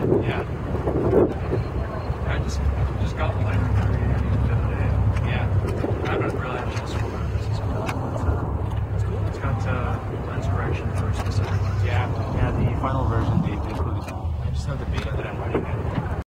Yeah. I just just got the lighter the other day. Yeah. I haven't really had a chance to work this. It's cool. It's cool. It's got uh, lens correction for specific ones. Yeah. Yeah, the final version they included. I just have the beta that I'm running in.